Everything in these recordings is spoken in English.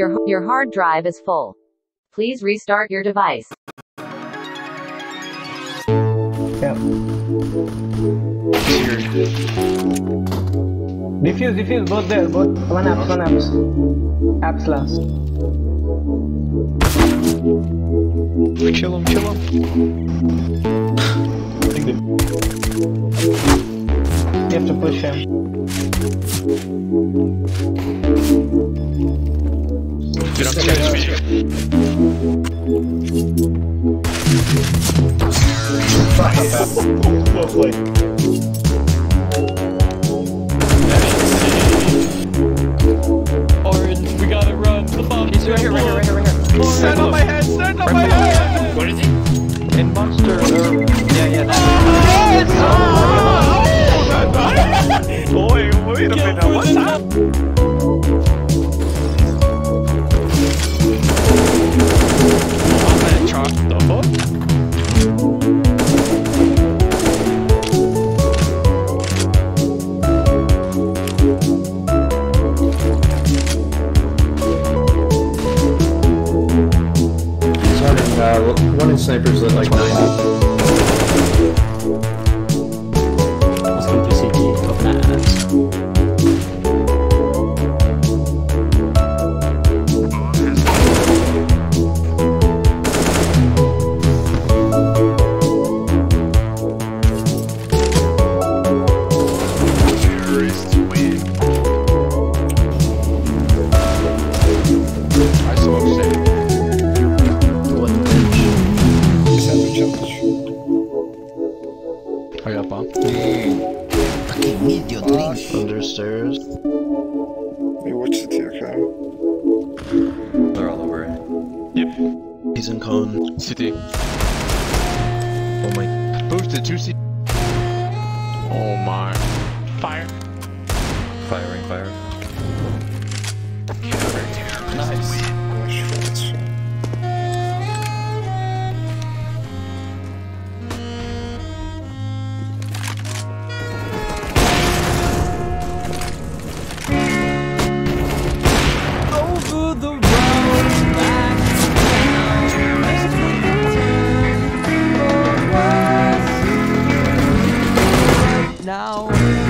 Your, your hard drive is full. Please restart your device. Yeah. Diffuse, diffuse, both there, both. One apps, one apps. Apps last. Kill him, kill him. You have to push him. You don't catch me. Well played. Orange, we gotta run. The bomb. He's Right here, right here, right here, right here. Stand on my head, uh, one in snipers at like 90. I got bomb. Under stairs. Hey, watch the TK. They're all over. Yep. He's in cone. City. Oh my. Boosted, two C. Oh my. Fire. Firing, fire. Nice. Down.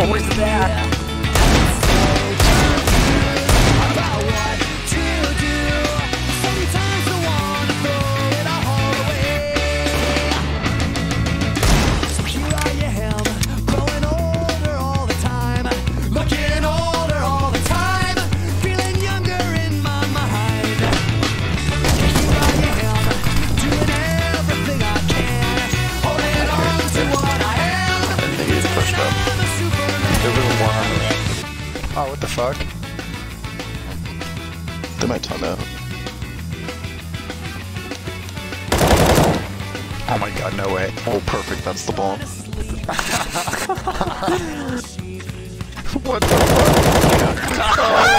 game. What, fuck? They might tunnel out. Oh my god, no way. Oh, perfect, that's the bomb. what the fuck? Oh my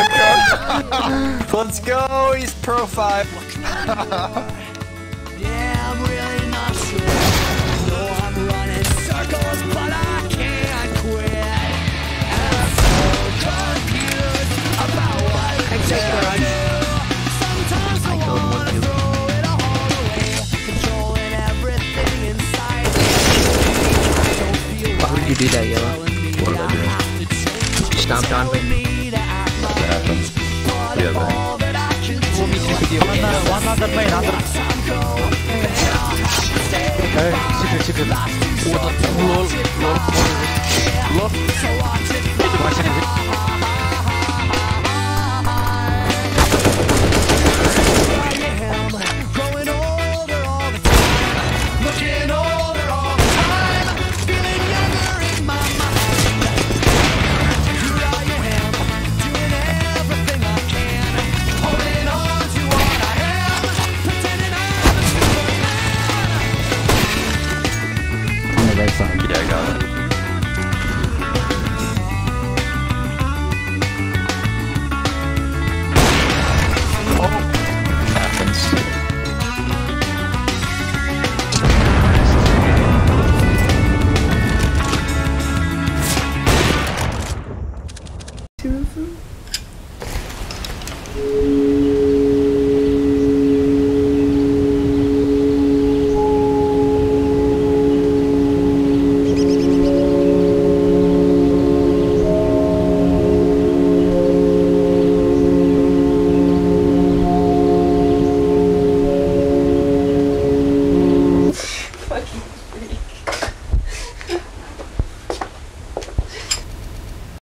god. Let's go! He's pro do that, Yellow? What did I do? You stomped on me? What happened? Yeah, thanks. One under main, under. Hey, secret, secret. Lol, lol, lol. One second. Two of them?